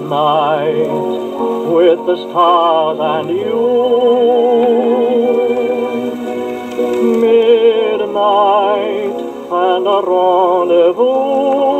Midnight with the stars and you. Midnight and a rendezvous.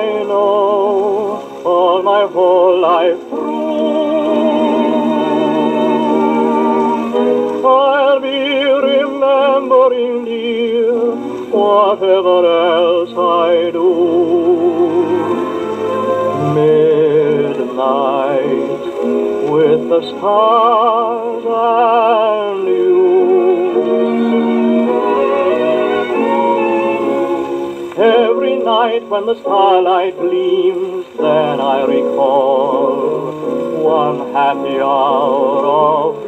whatever else I do. Midnight with the stars and you. Every night when the starlight gleams, then I recall one happy hour of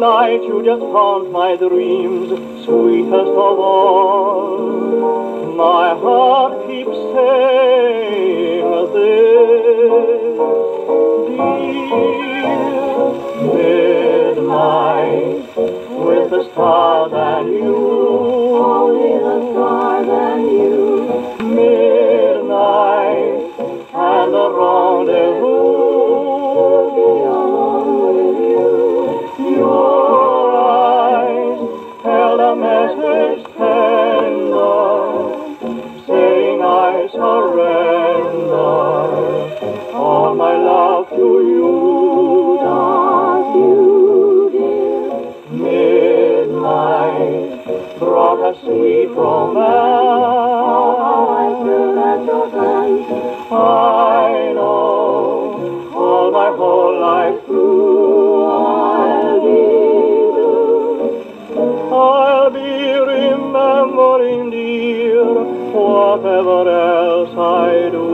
Delight you just haunt my dreams, sweetest of all. My heart keeps saying this, dear midnight with the stars and you. A message tender, saying I surrender all my love to you. Does you, dear. Midnight brought a sweet romance. thrill at your glance. I whatever else I do.